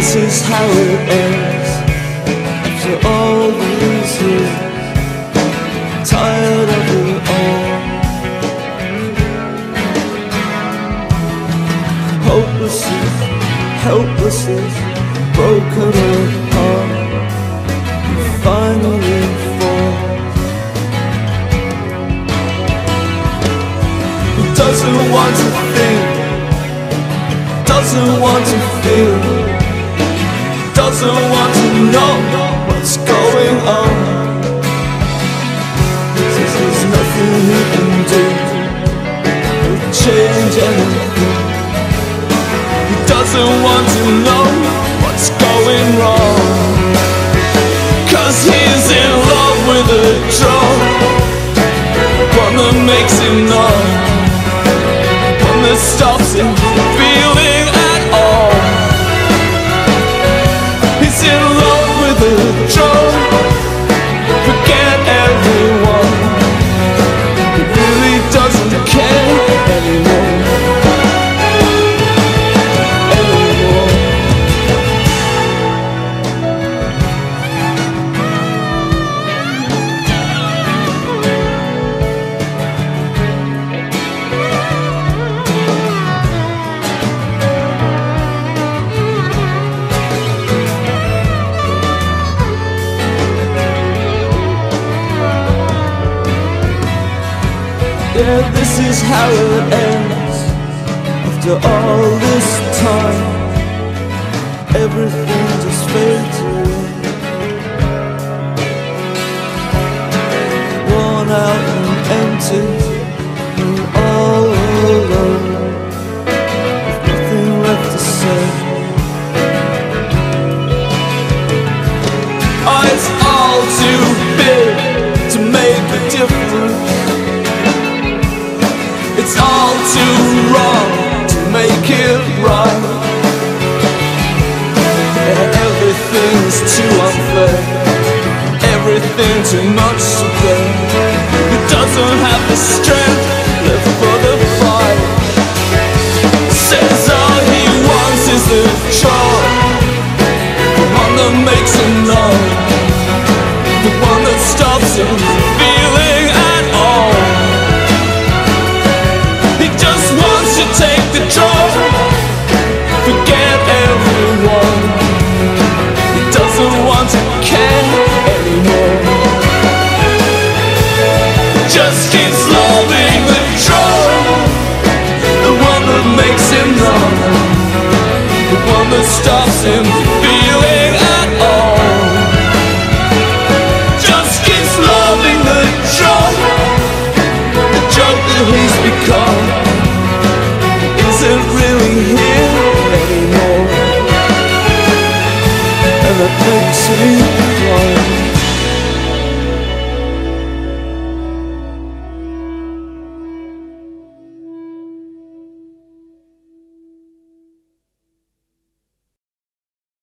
This is how it ends. After all these years Tired of it all. Hopelessness, helplessness Broken apart. Finally fall. Who doesn't want to think? Doesn't want to feel, doesn't want to know what's going on. Says there's nothing he can do to change anything. He doesn't want to know what's going wrong. Cause he's in love with a drug, one that makes him numb, one that stops him Yeah, this is how it ends. After all this time Everything just fades away. Worn out and empty it's all too wrong to make it right. Everything's too unfair. Everything too much to bear that stops him feeling at all. Just keeps loving the drug The drug that he's become. Isn't really here anymore. And that makes me